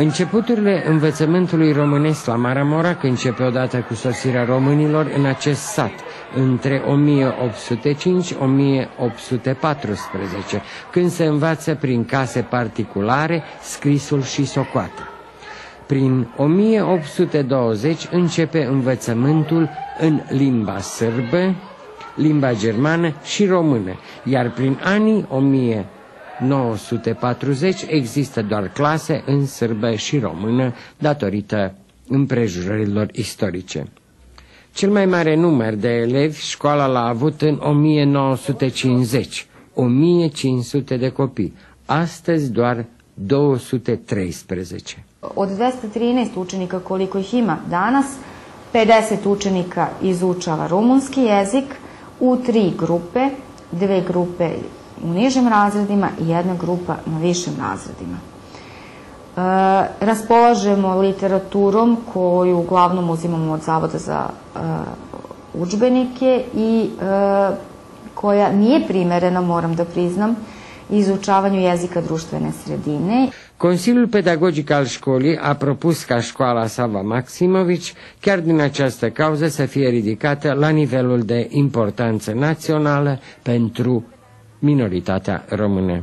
Începuturile învățământului românesc la Maramorac începe odată cu sosirea românilor în acest sat, între 1805-1814, când se învață prin case particulare scrisul și socoată. Prin 1820 începe învățământul în limba sârbă, limba germană și română, iar prin anii 1940 există doar clase în sârbă și română datorită împrejurărilor istorice. Cel mai mare număr de elevi școala l-a avut în 1950, 1500 de copii, astăzi doar 213. Od 213 učenika koliko ih ima danas, 50 učenika izučava rumunski jezik u tri grupe, dve grupe u nižim razredima i jedna grupa na višim razredima. E, raspolažemo literaturom koju uglavnom uzimamo od Zavoda za e, učbenike i e, koja nije primerena, moram da priznam, izučavanju jezika društvene sredine. Consiliul Pedagogic al școlii a propus ca școala Sava Maximovici, chiar din această cauză, să fie ridicată la nivelul de importanță națională pentru minoritatea română.